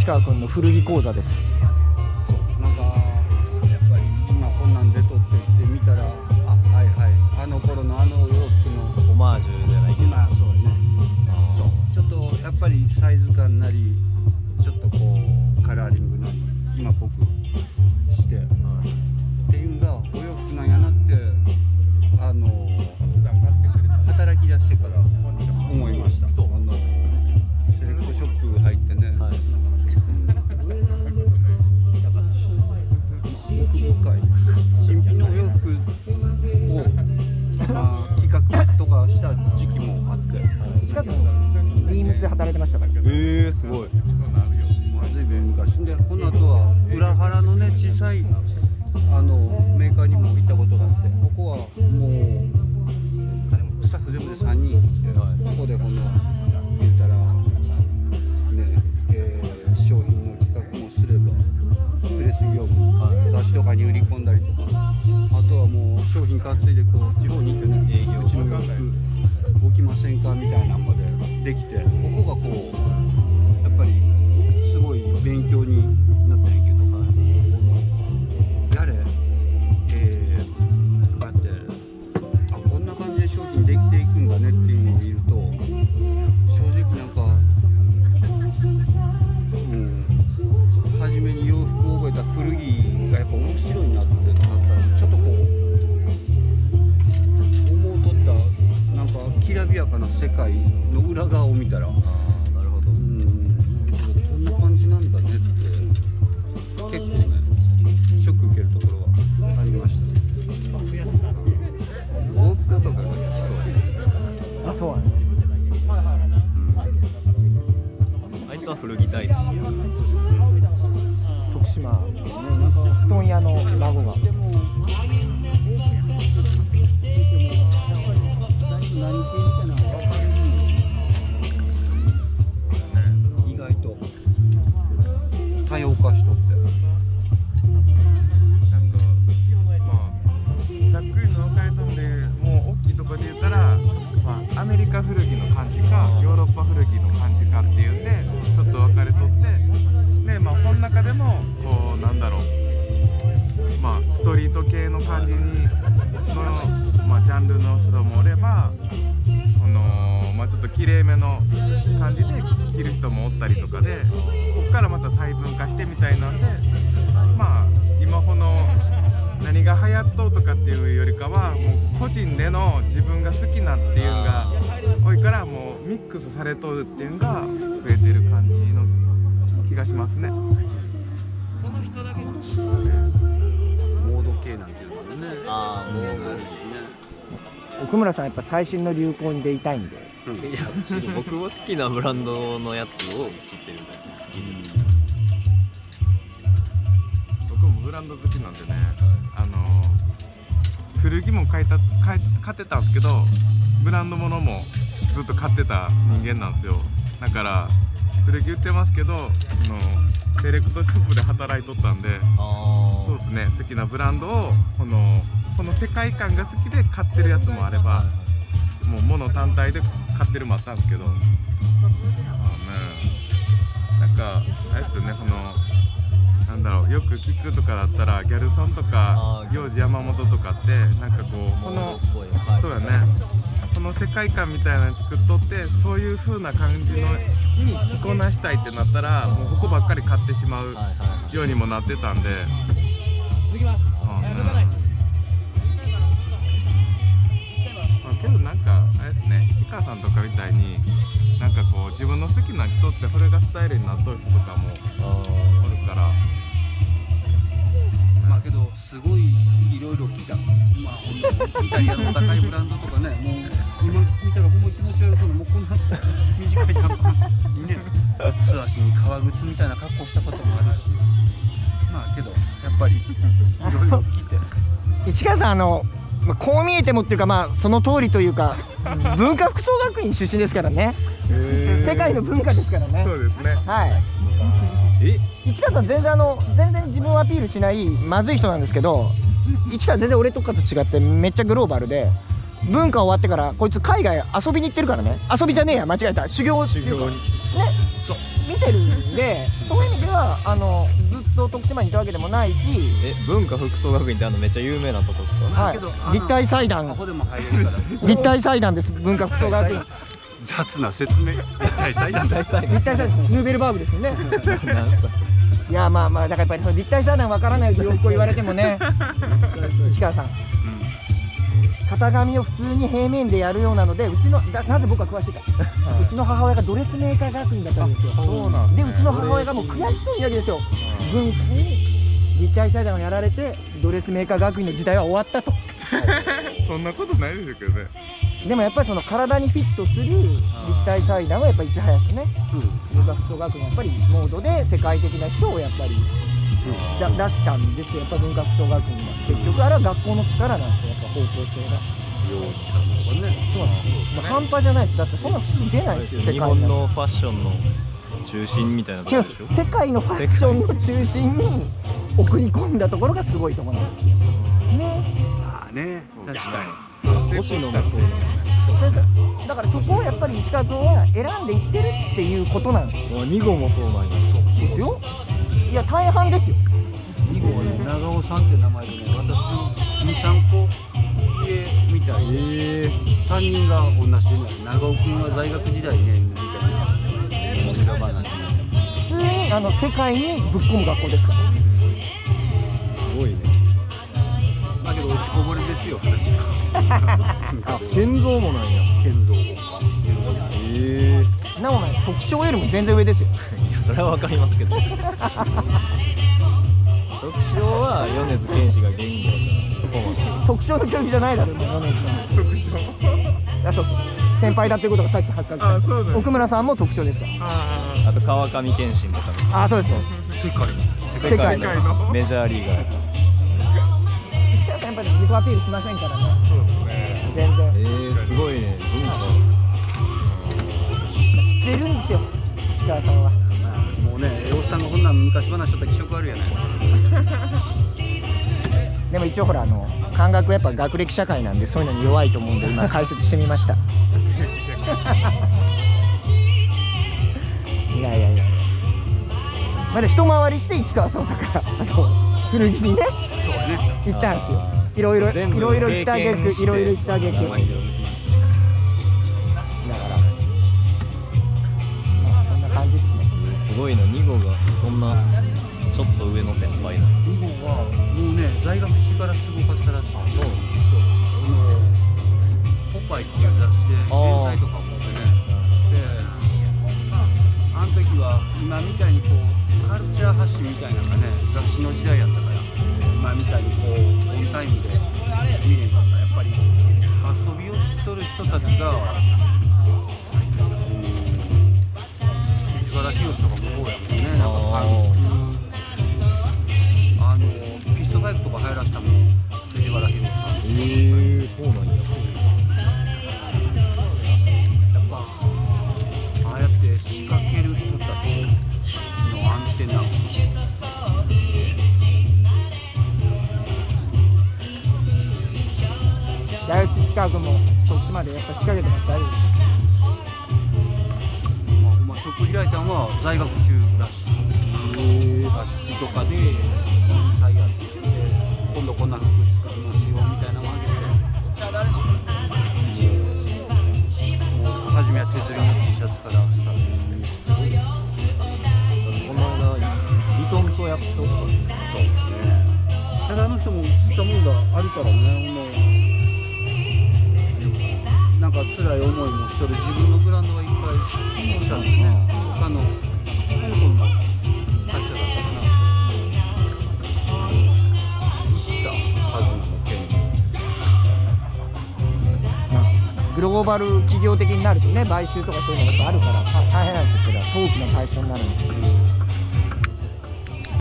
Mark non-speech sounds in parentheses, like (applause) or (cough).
市川君の古着講座です。そう。なんかやっぱり今こんなん出とってって見たらあはいはい。あの頃のあのお洋服のオマージュじゃないけど今そうね。そう。ちょっとやっぱりサイズ感なりちょっとこうカラーリングなり今っぽく思いました。あのセレクトショップ入ってね、はい。奥深い新品のお洋服を、まあ、企画とかした時期もあって。市川君ビームスで働いてましたから。えー、すごい。まずいぶん昔でこの後は裏腹のね小さいあのメーカーにも行ったことがあってここはもうスタッフ全部で3人ここでこの言ったらね、えー商品の企画もすればプレス業務、雑誌とかに売り込んだりとかあとはもう商品担いでこう地方に行ってね営業うちの洋服置きませんかみたいなのまでできてここがこうやっぱりすごい勉強にな世界の裏側を見たら。ああなるほど。うん、こんな感じなんだねって結構ねショック受けるところはありました大塚とかが好きそう。あそう。あいつは古着大好き。や徳島、布団屋の孫が多様化しとってなんかまあざっくりの分かれたんでもう大きいところで言ったら、まあ、アメリカ古着の感じかヨーロッパ古着の感じかっていうんでちょっと分かれとってでまあこの中でもこうなんだろうまあストリート系の感じにの、まあ、ジャンルの人もおればこのまあちょっときれいめの感じで着る人もおったりとかでここからまた細分化してみたいなんでまあ今この何が流行っとうとかっていうよりかはもう個人での自分が好きなっていうのが多いからもうミックスされとるっていうのが増えてる感じの気がしますね。モード系なんていうのもね。ああもうあるしね奥村さんやっぱ最新の流行に出たいんで。うんいや僕も好きなブランドのやつを着てるだけ好き。で、僕もブランド好きなんでね、あの古着も買いた買買ってたんですけどブランドものもずっと買ってた人間なんですよ。だから古着売ってますけどあのセレクトショップで働いとったんであそうですね好きなブランドをこのこの世界観が好きで買ってるやつもあればもう物単体で買ってるもあったんですけどあのねなんかあれですよねこのなんだろうよく聞くとかだったらギャルソンとかあー幼児山本とかってなんかこうこのそうやねこの世界観みたいなの作っとってそういう風な感じのに着こなしたいってなったらもうここばっかり買ってしまうようにもなってたんで。イタリアの高いブランドとかねもう今見たらほんま気持ち悪そうなもうこんな短い短パンにね素足に革靴みたいな格好したこともあるしまあけどやっぱりいろいろ来て市川さんあの、まあ、こう見えてもっていうかまあその通りというか文化服装学院出身ですからね世界の文化ですからねそうですねはいえ市川さん全然あの全然自分をアピールしないまずい人なんですけど市川全然俺とかと違ってめっちゃグローバルで文化終わってからこいつ海外遊びに行ってるからね。遊びじゃねえや間違えた。修行っていうかねそう。見てるんでそういう意味ではあのずっと徳島にいたわけでもないし、え文化服装学院ってあのめっちゃ有名なとこですか？はい。立体祭ア壇ホでも入れるから。立体祭壇です文化服装学院。雑な説明。立体祭壇立体祭壇ですヌーベルバーグですよね。(laughs) なんすかそれいやまあまあだからやっぱりその立体祭壇わからないで洋服を言われてもね。(laughs) 市川さん。型紙を普通に平面でやるようなのでうちのだなぜ僕は詳しいか、うちの母親がドレスメーカー学院だったんですよ。そうなんでうちの母親がもう悔しそうにやるんですよ。文化に立体祭壇をやられてドレスメーカー学院の時代は終わったと。(laughs) そんなことないでしょうけどねでもやっぱりその体にフィットする立体祭壇はやっぱりいち早くね。文化服装学院やっぱりモードで世界的な人をやっぱりだ出したんですよ。やっぱ文化服装学院は。結局あれは学校の力なんですよ。やっぱ方向性が。そうなんですよ、まあ、半端じゃないです。だってそんな普通に出ないですよ。世界日に本のファッションの中心みたいなと違うこでしょ世界のファッションの中心に送り込んだところがすごいところなんです。よね。まあね。確か星野もそうそれだからそこをやっぱり市川君は選んでいってるっていうことなんですだ2号もそうなんやですよ。いや大半ですよに2号はね長尾さんって名前でね私の23個家みたいでえ3人が同じでね長尾君は大学時代ねみたいな。面白話普通にあの世界にぶっ込む学校ですからすごいね。だけど落ちこぼれですよ話はあ (laughs) 建造もなんや建造ええ。なもない特徴よりも全然上ですよ。(laughs) いやそれはわかりますけど。(laughs) 特徴は米津玄師が原因だからそこまで。特徴の教育じゃないだろ米津さん。特徴。いやそうそう。先輩だっていうことがさっき発覚した。あそうだよ。奥村さんも特徴ですか？ああと川上憲伸とかねらあそうです。よ世界世界世界の。メジャーリーガー自己アピールしませんからね。あそうですね。全然。えー、すごいね。文化知ってるんですよ市川さんは。まあもうねおっさんがこんなん昔話しとったら気色悪いやないでも一応ほらあの漢学やっぱ学歴社会なんでそういうのに弱いと思うんで今解説してみました。(laughs) いやいやいや。まだ一回りして市川さんだからあと古着にね。そうね。行ったんですよいろいろいろいろ行ったげくいろいろ行ったげくだからまあそんな感じっすね。すごいな2号がそんなちょっと上の先輩な2号はもうね在学中からすごかったらしい。そうそうあのポパイっていう雑誌で連載とかもってね。であの時は今みたいにこうカルチャー発信みたいなのがね雑誌の時代やったタイムで見れんかったやっぱり遊びを知っとる人たちが八重洲近くも徳島でやっぱ仕掛けてます大丈夫。ですまあほんまショップ開いたのは在学中らしい。雑誌とかでタイヤって言って今度こんな服作りますよみたいなのをあげてい思いもしとる自分のブランドがいっぱいおしゃれね他の香港の会社だったかな。知ったはずの件まあグローバル企業的になるとね買収とかそういうのがやっぱあるから大変なんですけど陶器の対象になるんですけど。